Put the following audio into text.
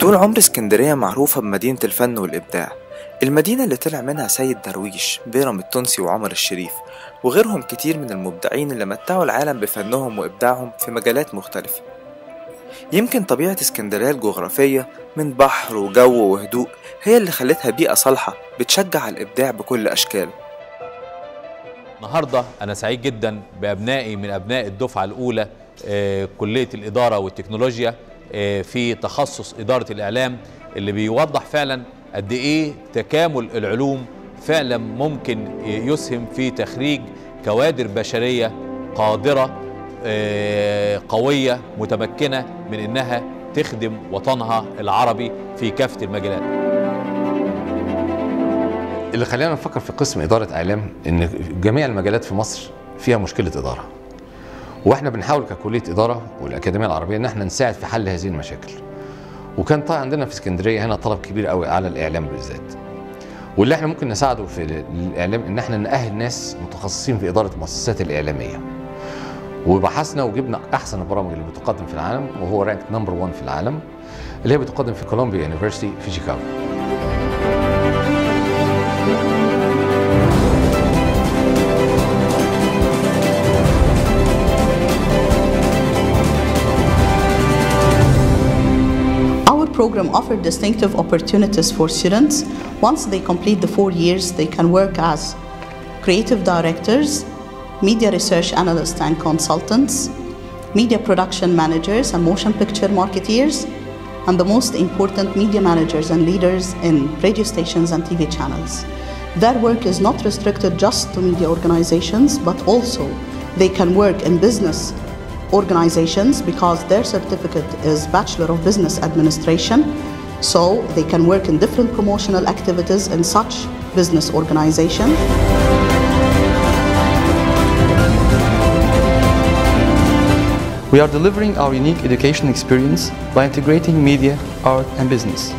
طول عمر اسكندرية معروفة بمدينة الفن والإبداع. المدينة اللي طلع منها سيد درويش بيرم التونسي وعمر الشريف وغيرهم كتير من المبدعين اللي متعوا العالم بفنهم وإبداعهم في مجالات مختلفة. يمكن طبيعة اسكندرية الجغرافية من بحر وجو وهدوء هي اللي خلتها بيئة صالحة بتشجع الإبداع بكل أشكاله. النهارده أنا سعيد جدا بأبنائي من أبناء الدفعة الأولى آه، كلية الإدارة والتكنولوجيا في تخصص إدارة الإعلام اللي بيوضح فعلا قد إيه تكامل العلوم فعلا ممكن يسهم في تخريج كوادر بشرية قادرة آه، قوية متمكنة من إنها تخدم وطنها العربي في كافة المجالات. اللي خلينا نفكر في قسم إدارة إعلام إن جميع المجالات في مصر فيها مشكلة إدارة. وإحنا بنحاول ككلية إدارة والأكاديمية العربية إن إحنا نساعد في حل هذه المشاكل. وكان طبعا عندنا في اسكندرية هنا طلب كبير قوي على الإعلام بالذات. واللي إحنا ممكن نساعده في الإعلام إن إحنا نأهل ناس متخصصين في إدارة المؤسسات الإعلامية. وبحثنا وجبنا أحسن البرامج اللي بتقدم في العالم وهو rank number 1 في العالم اللي هي بتقدم في Columbia University في شيكاغو program offers distinctive opportunities for students. Once they complete the four years, they can work as creative directors, media research analysts and consultants, media production managers and motion picture marketeers, and the most important, media managers and leaders in radio stations and TV channels. Their work is not restricted just to media organizations, but also they can work in business organizations because their certificate is Bachelor of Business Administration. So they can work in different promotional activities in such business organization. We are delivering our unique education experience by integrating media, art, and business.